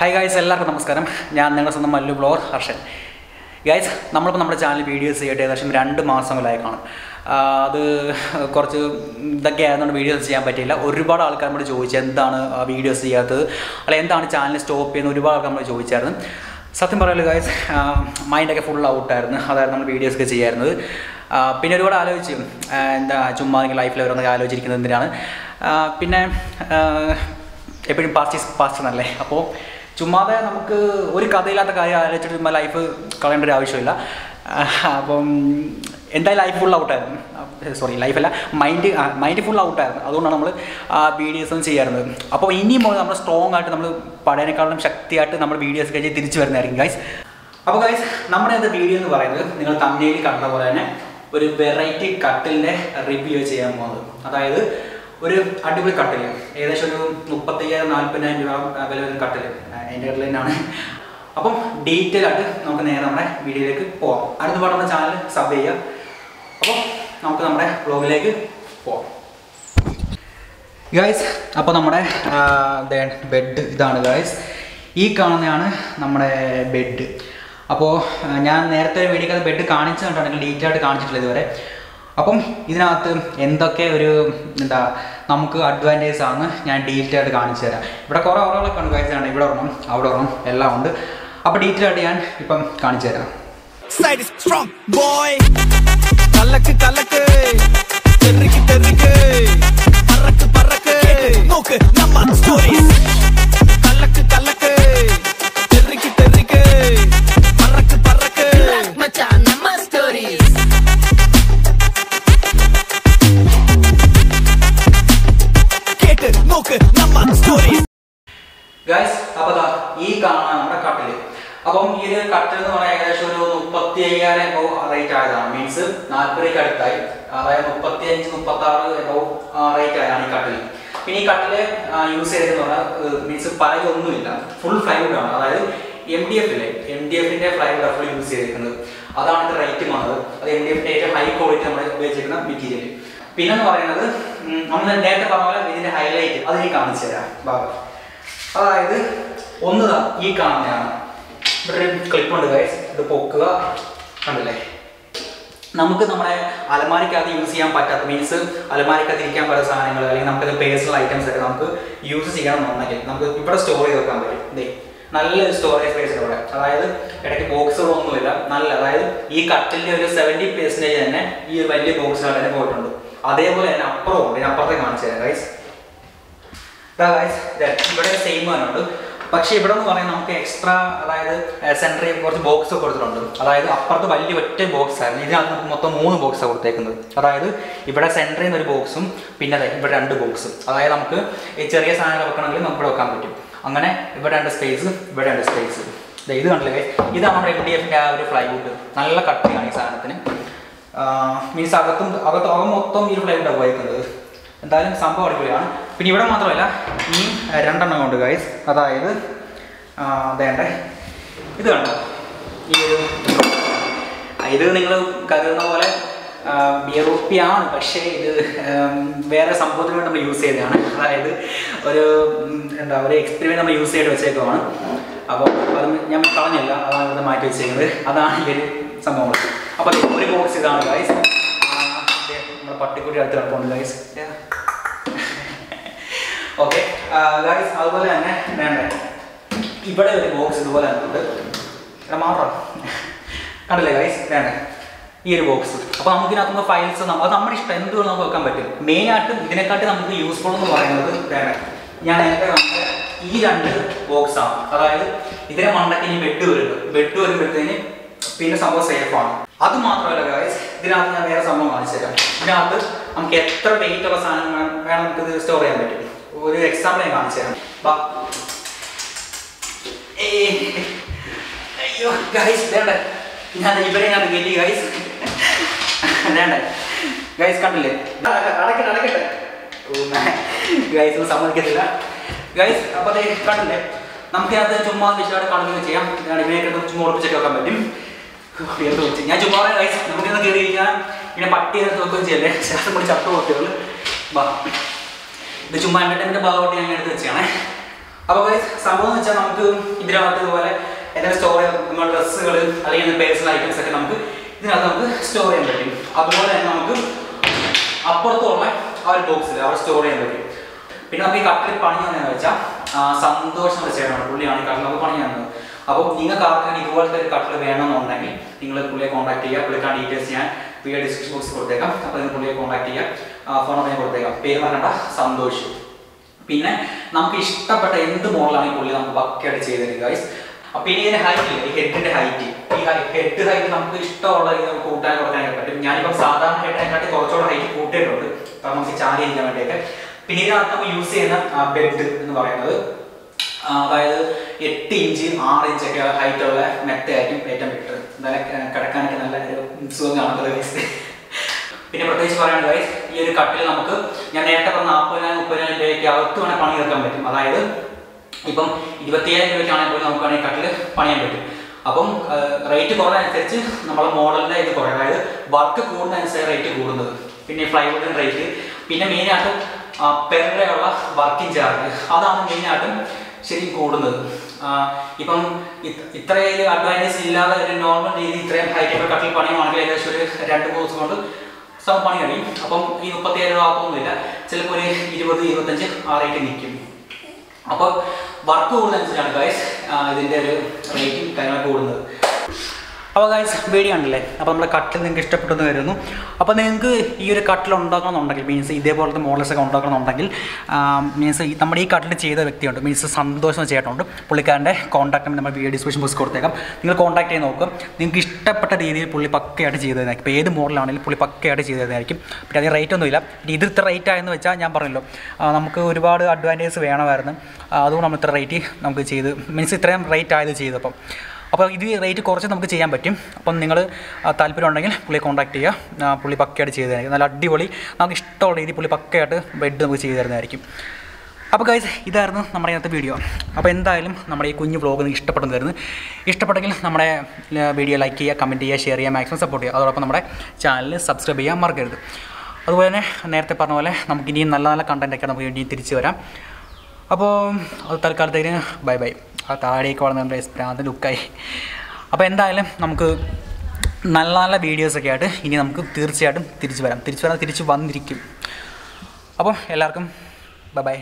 Hi guys എല്ലാവർക്കും നമസ്കാരം. ഞാൻ നിങ്ങളുടെ സ്വന്തം മല്ലു ബ്ലോർ ഹർഷൻ. ഗായ്സ് നമ്മളിപ്പോൾ നമ്മുടെ ചാനൽ വീഡിയോസ് ചെയ്തിട്ട് ഏകദേശം രണ്ട് മാസങ്ങളായി കാണും. അത് കുറച്ച് ഇതൊക്കെ ആയതുകൊണ്ട് വീഡിയോസ് ചെയ്യാൻ പറ്റിയില്ല. ഒരുപാട് ആൾക്കാർ നമ്മൾ ചോദിച്ചു എന്താണ് വീഡിയോസ് ചെയ്യാത്തത്? അല്ലെ എന്താണ് ചാനൽ സ്റ്റോപ്പ് ചെയ്യുന്നത്? ഒരുപാട് ആൾക്കാർ നമ്മൾ ചോദിച്ചായിരുന്നു. സത്യം പറയാലോ ഗായ്സ് മൈൻഡൊക്കെ ഫുൾ ഔട്ടായിരുന്നു അതായിരുന്നു നമ്മൾ വീഡിയോസ് ഒക്കെ പിന്നെ ഒരുപാട് ആലോചിച്ചു. എന്താ ചുമ്മാ നിങ്ങൾ ലൈഫിൽ ഓരോന്നൊക്കെ ആലോചിച്ചിരിക്കുന്നത് എന്തിനാണ്? പിന്നെ എപ്പോഴും പാസ്റ്റ് പാസ്റ്റ് എന്നല്ലേ? അപ്പോൾ ചുമ്മാതെ നമുക്ക് ഒരു കഥയില്ലാത്ത കാര്യം ആലോചിച്ചിട്ട് ചുമ്മാ ലൈഫ് കളയേണ്ട ഒരു ആവശ്യമില്ല. അപ്പം എന്തായാലും ലൈഫ് ഫുൾ ഔട്ടായിരുന്നു സോറി ലൈഫല്ല മൈൻഡ് മൈൻഡ് ഫുൾ ഔട്ടായിരുന്നു അതുകൊണ്ടാണ് നമ്മൾ ആ ഒന്നും ചെയ്യാറുള്ളത്. അപ്പോൾ ഇനിയും നമ്മൾ സ്ട്രോങ് ആയിട്ട് നമ്മൾ പഴയതിനേക്കാളും ശക്തിയായിട്ട് നമ്മൾ വീഡിയോസ് കഴിഞ്ഞ് തിരിച്ചു വരുന്നതായിരിക്കും ഗൈസ് അപ്പോൾ ഗൈസ് നമ്മുടെ ഇത് വീഡിയോ എന്ന് പറയുന്നത് നിങ്ങൾ തമിഴിൽ കണ്ട പോലെ തന്നെ ഒരു വെറൈറ്റി കട്ടിലിന്റെ റിവ്യൂ ചെയ്യാൻ പോകുന്നത്. അതായത് ഒരു അടിപൊളി കട്ടിൽ ഏകദേശം ഒരു മുപ്പത്തയ്യായിരം നാൽപ്പതിനായിരം രൂപ വില വരുന്ന കട്ടിൽ എന്റെ തന്നെയാണ് അപ്പം ഡീറ്റെയിൽ ആയിട്ട് നമുക്ക് നേരെ നമ്മുടെ വീഡിയോയിലേക്ക് പോവാം. അടുത്ത പാട്ട് നമ്മുടെ ചാനൽ സബ് ചെയ്യുക. അപ്പോൾ നമുക്ക് നമ്മുടെ വ്ലോഗിലേക്ക് പോവാം. ഗായ്സ് അപ്പോൾ നമ്മുടെ ബെഡ് ഇതാണ് ഗായ്സ് ഈ കാണുന്നതാണ് നമ്മുടെ ബെഡ് അപ്പോൾ ഞാൻ നേരത്തെ വീഡിയോക്കകത്ത് ബെഡ് കാണിച്ചു കണ്ടിട്ടുണ്ടെങ്കിൽ ഡീറ്റെയിൽ ആയിട്ട് കാണിച്ചിട്ടില്ല ഇതുവരെ. അപ്പം ഇതിനകത്ത് എന്തൊക്കെ ഒരു എന്താ നമുക്ക് അഡ്വാന്റേജ് ആണ് ഞാൻ ഡീറ്റെയിൽ ആയിട്ട് കാണിച്ചു തരാം. ഇവിടെ കുറേ ഓറകളൊക്കെ ഉണ്ട് ആണ് ഇവിടെ ഒരെണ്ണം അവിടെ ഒരെണ്ണം എല്ലാം ഉണ്ട്. അപ്പോൾ ഡീറ്റെയിൽ ആയിട്ട് ഞാൻ ഇപ്പം കാണിച്ചു തരാം. കലക്ക് കലക്ക് തെറിക്ക് തെറിക്ക് പറക്ക് നോക്ക് ഗൈസ് അപ്പോൾ ദാ ഈ കാണുന്ന നമ്മുടെ കട്ടിൽ അപ്പം ഈ ഒരു കട്ടിൽ എന്ന് പറഞ്ഞാൽ ഏകദേശം ഒരു മുപ്പത്തി അയ്യായിരം എബോ റേറ്റ് ആയതാണ് മീൻസ് നാൽപ്പതിലേക്ക് അടുത്തായി. അതായത് മുപ്പത്തി അഞ്ച് മുപ്പത്തി ആറ് എബോ റേറ്റ് ആയതാണ് ഈ കട്ടിൽ പിന്നെ ഈ കട്ടിൽ യൂസ് ചെയ്തതെന്ന് പറഞ്ഞാൽ മീൻസ് പലകൊന്നുമില്ല ഫുൾ ഫ്ലൈവുഡ് ആണ്. അതായത് എം ഡി എഫിലെ എം ഡി എഫിന്റെ ഫ്ലൈവുഡ് ഫുൾ യൂസ് ചെയ്തിരിക്കുന്നത്. അതാണ് ഇത് റേറ്റ് വന്നത്. അത് എം ഡി എഫിന്റെ ഏറ്റവും ഹൈ ക്വാളിറ്റി നമ്മൾ ഉപയോഗിച്ചിരിക്കുന്ന മെറ്റീരിയൽ പിന്നെന്ന് പറയുന്നത് നമ്മൾ നേരത്തെ പറഞ്ഞ പോലെ ഇതിന്റെ ഹൈലൈറ്റ് അത് ഈ കാണിച്ചു തരാം. ഭാഗം അതായത് ഒന്ന് ഈ കാണുന്നതാണ്. ഇവിടെ ഒരു ക്ലിപ്പുണ്ട് ഗൈസ് ഇത് പൊക്കുക. കണ്ടില്ലേ? നമുക്ക് നമ്മുടെ അലമാരിക്കകത്ത് യൂസ് ചെയ്യാൻ പറ്റാത്ത മീൻസ് അലമാരിക്കകത്ത് ഇരിക്കാൻ പറ്റുന്ന സാധനങ്ങൾ അല്ലെങ്കിൽ നമുക്ക് പേഴ്സണൽ ഐറ്റംസ് ഒക്കെ നമുക്ക് യൂസ് ചെയ്യണം എന്നുണ്ടെങ്കിൽ നമുക്ക് ഇവിടെ സ്റ്റോർ ചെയ്ത് വെക്കാൻ പറ്റും. ദേ നല്ലൊരു സ്റ്റോറേജ് സ്പേസ് ഇവിടെ. അതായത് ഇടയ്ക്ക് ബോക്സുകളൊന്നുമില്ല നല്ല അതായത് ഈ കട്ടിന്റെ ഒരു സെവന്റി പെർസെന്റേജ് തന്നെ ഈ വലിയ ബോക്സുകൾ തന്നെ പോയിട്ടുണ്ട്. അതേപോലെ തന്നെ അപ്പുറവും ഉണ്ട് ഞാൻ അപ്പുറത്തേക്ക് കാണിച്ചു തരാം ഗൈസ് ഗൈസ് ഇവിടെ സെയിം ഉണ്ട് പക്ഷേ ഇവിടെ എന്ന് പറയുന്നത് നമുക്ക് എക്സ്ട്രാ അതായത് സെന്ററിൽ കുറച്ച് ബോക്സ് കൊടുത്തിട്ടുണ്ട്. അതായത് അപ്പുറത്ത് വലിയ ഒറ്റ ബോക്സ് ആയിരുന്നു. ഇതിനകത്ത് നമുക്ക് മൊത്തം മൂന്ന് ബോക്സാണ് കൊടുത്തേക്കുന്നത്. അതായത് ഇവിടെ സെന്ററിൽ നിന്ന് ഒരു ബോക്സും പിന്നെ അതെ ഇവിടെ രണ്ട് ബോക്സും അതായത് നമുക്ക് ഈ ചെറിയ സാധനങ്ങൾ വെക്കണമെങ്കിൽ നമുക്ക് ഇവിടെ വെക്കാൻ പറ്റും. അങ്ങനെ ഇവിടെ രണ്ട് സ്പേസ് ഇവിടെ രണ്ട് സ്പേസ് ഇത് കണ്ടില്ലേ? ഇതാണ് നമ്മുടെ എം ഡി എഫിന്റെ ആ ഒരു ഫ്ലൈവുഡ് നല്ല കട്ടിയാണ് ഈ സാധനത്തിന്. മീൻസ് അകത്തും അകത്ത് അകം മൊത്തം ഈ ഒരു ഉണ്ടാവും ഉപയോഗിക്കുന്നത് എന്തായാലും സംഭവം അടിപൊളിയാണ്. പിന്നെ ഇവിടെ മാത്രമല്ല ഈ രണ്ടെണ്ണം ഉണ്ട് ഗൈസ് അതായത് അതേണ്ട ഇത് കണ്ടോ? ഈ ഒരു ഇത് നിങ്ങൾ കരുതുന്ന പോലെ ബിയർ ഉപ്പിയാണ് പക്ഷേ ഇത് വേറെ സംഭവത്തിന് വേണ്ടി നമ്മൾ യൂസ് ചെയ്തതാണ്. അതായത് ഒരു എന്താ ഒരു എക്സ്പെരിമെന്റ് നമ്മൾ യൂസ് ചെയ്ത് വെച്ചേക്കുവാണ്. അപ്പോൾ അത് ഞാൻ കളഞ്ഞില്ല അതാണ് ഇവിടെ മാറ്റി വെച്ചേക്കുന്നത്. അതാണ് ഈ ഒരു സംഭവങ്ങൾ അപ്പോൾ ഒരു ബോക്സ് ഇതാണ് ഗൈസ് നമ്മുടെ പട്ടിക്കുട്ടി അടുത്ത് കിടപ്പുണ്ട് ഗൈസ് ഓക്കെ ഗൈസ് അതുപോലെ തന്നെ വേണ്ടേ? ഇവിടെ ഒരു ബോക്സ് ഇതുപോലെ ഉണ്ട് മാറാം കണ്ടില്ലേ ഗൈസ് വേണ്ടേ? ഈ ഒരു ബോക്സ് അപ്പോൾ നമുക്ക് ഇതിനകത്തുനിന്ന് ഫയൽസ് അത് നമ്മുടെ ഇഷ്ടം എന്ത് വേണം നമുക്ക് വെക്കാൻ പറ്റും? മെയിനായിട്ട് ഇതിനെക്കാട്ടി നമുക്ക് യൂസ്ഫുൾ എന്ന് പറയുന്നത് വേണ്ട? ഞാൻ നേരത്തെ കാണിച്ച ഈ രണ്ട് ബോക്സാണ് അതായത് ഇതിനെ മണ്ടയ്ക്ക് ഇനി ബെഡ് വരുന്നത് ബെഡ് വരുമ്പോഴത്തേന് പിന്നെ സംഭവം സേഫാണ് അത് മാത്രമല്ല ഗായ്സ് ഇതിനകത്ത് ഞാൻ വേറെ സംഭവം കാണിച്ചു തരാം. ഇതിനകത്ത് നമുക്ക് എത്ര വെയിറ്റ് ഉള്ള സാധനം വേണം നമുക്ക് സ്റ്റോർ ചെയ്യാൻ പറ്റും. ഒരു എക്സാമ്പിൾ ഞാൻ കാണിച്ചു തരാം. അയ്യോ ഗൈസ് വേണ്ട ഞാൻ ഇവരെ ഞാൻ കയറ്റി ഗൈസ് വേണ്ട ഗൈസ് കണ്ടില്ലേ? അടക്കട്ടെ അടക്കട്ടെ ഗൈസ് ഒന്നും സമ്മതിക്കത്തില്ല. ഗൈസ് അപ്പോൾ അതേ കണ്ടില്ലേ? നമുക്ക് അത് ചുമ്മാ വിശാട് കാണുകയും ചെയ്യാം. ഇവരെ ചുമ്മാ ഉറപ്പിച്ചൊക്കെ വെക്കാൻ പറ്റും. വെച്ച് ഞാൻ ചുമ്മാ നമുക്ക് ഗൈസ് നമുക്കിന്ന് കയറിയിരിക്കാൻ പിന്നെ പട്ടി നോക്കുകയും ചെയ്യല്ലേ? ശേഷം കൂടി ചട്ടു കുട്ടികൾ വാ. ഇത് ചുമ്മാ എന്റർടൈൻമെന്റ് ഭാഗമായിട്ട് ഞാൻ എടുത്ത് വെച്ചാണേ അപ്പോൾ ഗൈസ് സംഭവം എന്ന് വെച്ചാൽ നമുക്ക് ഇതിനകത്ത് ഇതുപോലെ എന്തെങ്കിലും സ്റ്റോർ നമ്മുടെ ഡ്രസ്സുകൾ അല്ലെങ്കിൽ പേഴ്സണൽ ഐറ്റംസ് ഒക്കെ നമുക്ക് ഇതിനകത്ത് നമുക്ക് സ്റ്റോർ ചെയ്യാൻ പറ്റും. അതുപോലെ തന്നെ നമുക്ക് അപ്പുറത്തുള്ള ആ ഒരു ബോക്സിൽ അവിടെ സ്റ്റോർ ചെയ്യാൻ പറ്റും. പിന്നെ നമുക്ക് ഈ കട്ടിൽ പണി തന്നെയെന്ന് വെച്ചാൽ സന്തോഷം ചേട്ടനാണ് പുള്ളിയാണ് ഈ കട്ടിൽ നമുക്ക് പണി തന്നത്. അപ്പോൾ നിങ്ങൾക്ക് ആർക്കാണ് ഇതുപോലത്തെ ഒരു കട്ടിൽ വേണമെന്നുണ്ടെങ്കിൽ നിങ്ങൾ പുള്ളിയെ കോൺടാക്ട് ചെയ്യുക. പുള്ളിക്കാണ് ഡീറ്റെയിൽസ് ഞാൻ വീഡിയോ ഡിസ്ക്രിപ്ഷൻ ബോക്സ് കൊടുത്തേക്കാം. അപ്പോൾ നിങ്ങൾ പുള്ളിയെ കോൺടാക്ട് ചെയ്യുക. ഫോൺ നമ്പർ കൊടുത്തേക്കാം. പേര് പറയണ്ട സന്തോഷ്. പിന്നെ നമുക്ക് ഇഷ്ടപ്പെട്ട എന്ത് മോഡലാണെങ്കിൽ പുള്ളി നമുക്ക് പക്കയായിട്ട് ചെയ്ത് തരും ഗൈസ് അപ്പൊ ഇനി ഇതിന്റെ ഹൈറ്റ് ഈ ഹെഡിന്റെ ഹൈറ്റ് ഈ ഹെഡ് ഹൈറ്റ് നമുക്ക് ഇഷ്ടമുള്ള രീതിയിൽ നമുക്ക് കൂട്ടാൻ കുറക്കാനൊക്കെ പറ്റും. ഞാനിപ്പോൾ സാധാരണ ഹെഡിനെക്കാട്ടി കുറച്ചുകൂടെ ഹൈറ്റ് കൂട്ടിയിട്ടുണ്ട്. കാരണം നമുക്ക് ചാരി ചെയ്യാൻ വേണ്ടിയൊക്കെ. പിന്നെ ഇതിനകത്ത് നമ്മൾ യൂസ് ചെയ്യുന്ന ബെഡ് എന്ന് പറയുന്നത് അതായത് എട്ട് ഇഞ്ച് ആറ് ഇഞ്ച് ഒക്കെ ഹൈറ്റ് ഉള്ള മെത്തയായിരിക്കും ഏറ്റവും ബെറ്റർ എന്തായാലും കിടക്കാനൊക്കെ നല്ല ഒരു സുഖം കാണുന്നത് വയസ്സ് പിന്നെ പ്രത്യേകിച്ച് പറയുന്നത് വൈസ് ഈ ഒരു കട്ടിൽ നമുക്ക് ഞാൻ നേരത്തെ പറഞ്ഞ നാൽപ്പതിനായിരം മുപ്പതിനായിരം രൂപയ്ക്ക് അകത്ത് വേണേൽ പണി തീർക്കാൻ പറ്റും. അതായത് ഇപ്പം ഇരുപത്തിയായിരം രൂപയ്ക്കാണെങ്കിൽ പോലും നമുക്ക് വേണമെങ്കിൽ കട്ടിൽ പണിയാൻ പറ്റും. അപ്പം റേറ്റ് കുറഞ്ഞതനുസരിച്ച് നമ്മളെ മോഡലിന്റെ ഇത് കുറയും. അതായത് വർക്ക് കൂടുന്നതനുസരിച്ച് റേറ്റ് കൂടുന്നത്. പിന്നെ ഫ്ലൈവുഡിന്റെ റേറ്റ് പിന്നെ മെയിനായിട്ടും പെർ ഡേ ഉള്ള വർക്കിംഗ് ചാർജ് അതാണ് മെയിനായിട്ടും ശരിക്കും കൂടുന്നത്. ഇപ്പം ഇത് ഇത്രയും അഡ്വാന്റേജ് ഇല്ലാതെ ഒരു നോർമൽ രീതി ഇത്രയും ഹൈറ്റ് കട്ടിൽ പണിയുവാണെങ്കിൽ ഏകദേശം ഒരു രണ്ട് ദിവസം കൊണ്ട് സമ പണി കഴിയും. അപ്പം ഈ മുപ്പത്തിയേഴ് രൂപ ആക്കൊന്നുമില്ല ചിലപ്പോൾ ഒരു ഇരുപത് ഇരുപത്തഞ്ച് ആ റേറ്റ് നിൽക്കും. അപ്പോൾ വർക്ക് കൂടുന്നതനുസരിച്ചാണ് ഗൈസ് ഇതിന്റെ ഒരു റേറ്റും കാര്യങ്ങളൊക്കെ കൂടുന്നത്. അപ്പോൾ ഗൈസ് വീഡിയോ ഉണ്ടല്ലേ അപ്പോൾ നമ്മുടെ കട്ടിൽ നിങ്ങൾക്ക് ഇഷ്ടപ്പെട്ടെന്ന് വരുന്നു അപ്പോൾ നിങ്ങൾക്ക് ഈ ഒരു കട്ടിൽ ഉണ്ടാക്കണമെന്നുണ്ടെങ്കിൽ മീൻസ് ഇതേപോലത്തെ മോഡൽസ് ഒക്കെ ഉണ്ടാക്കണമെന്നുണ്ടെങ്കിൽ മീൻസ് നമ്മുടെ ഈ കട്ടിൽ ചെയ്ത വ്യക്തിയുണ്ട്. മീൻസ് സന്തോഷം ചേട്ടനുണ്ട് പുള്ളിക്കാരന്റെ കോൺടാക്ട് നമ്മൾ വീഡിയോ ഡിസ്ക്രിപ്ഷൻ ബോക്സ് കൊടുത്തേക്കാം. നിങ്ങൾ കോൺടാക്ട് ചെയ്ത് നോക്കും. നിങ്ങൾക്ക് ഇഷ്ടപ്പെട്ട രീതിയിൽ പുള്ളി പക്കയായിട്ട് ചെയ്ത് തരുന്നതായിരിക്കും ഇപ്പോൾ ഏത് മോഡലാണെങ്കിലും പുള്ളി പക്കയായിട്ട് ചെയ്ത് തരുന്നതായിരിക്കും പിന്നെ അതിന് റേറ്റ് ഒന്നുമില്ല. ഇത് ഇത്ര റേറ്റ് ആയെന്ന് വെച്ചാൽ ഞാൻ പറഞ്ഞല്ലോ. നമുക്ക് ഒരുപാട് അഡ്വാന്റേജ് വേണമായിരുന്നു. അതുകൊണ്ട് നമ്മൾ ഇത്ര റേറ്റ് നമുക്ക് ചെയ്ത് മീൻസ് ഇത്രയും റേറ്റ് ആയത് ചെയ്തപ്പം അപ്പോൾ ഇത് റേറ്റ് കുറച്ച് നമുക്ക് ചെയ്യാൻ പറ്റും. അപ്പം നിങ്ങൾ താല്പര്യം ഉണ്ടെങ്കിൽ പുള്ളിയെ കോൺടാക്ട് ചെയ്യുക. പുള്ളി പക്കയായിട്ട് ചെയ്ത് തരുന്നത് നല്ല അടിപൊളി നമുക്ക് ഇഷ്ടമുള്ള രീതിയിൽ പുള്ളി പക്കയായിട്ട് ബെഡ് നമുക്ക് ചെയ്ത് തരുന്നതായിരിക്കും. അപ്പോൾ ഗൈസ് ഇതായിരുന്നു നമ്മുടെ ഇന്നത്തെ വീഡിയോ അപ്പോൾ എന്തായാലും നമ്മുടെ ഈ കുഞ്ഞു വ്ളോഗ് നിങ്ങൾക്ക് ഇഷ്ടപ്പെടുന്നതായിരുന്നു ഇഷ്ടപ്പെട്ടെങ്കിൽ നമ്മുടെ വീഡിയോ ലൈക്ക് ചെയ്യുക കമന്റ് ചെയ്യുക ഷെയർ ചെയ്യുക മാക്സിമം സപ്പോർട്ട് ചെയ്യുക. അതോടൊപ്പം നമ്മുടെ ചാനൽ സബ്സ്ക്രൈബ് ചെയ്യാൻ മറക്കരുത്. അതുപോലെ തന്നെ നേരത്തെ പറഞ്ഞ പോലെ നമുക്ക് ഇനിയും നല്ല നല്ല കണ്ടന്റൊക്കെ നമുക്ക് ഇനിയും തിരിച്ചു വരാം. അപ്പോൾ അത് തൽക്കാലത്തേക്ക് ബൈ ബൈ ആ താഴേക്ക് വളർന്ന ഭ്രാന്ത് ലുക്കായി. അപ്പോൾ എന്തായാലും നമുക്ക് നല്ല നല്ല വീഡിയോസൊക്കെ ആയിട്ട് ഇനി നമുക്ക് തീർച്ചയായിട്ടും തിരിച്ചു വരാം. തിരിച്ചു വരാൻ തിരിച്ച് വന്നിരിക്കും. അപ്പോൾ എല്ലാവർക്കും ബൈ ബൈ